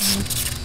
Mm.